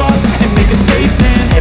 up.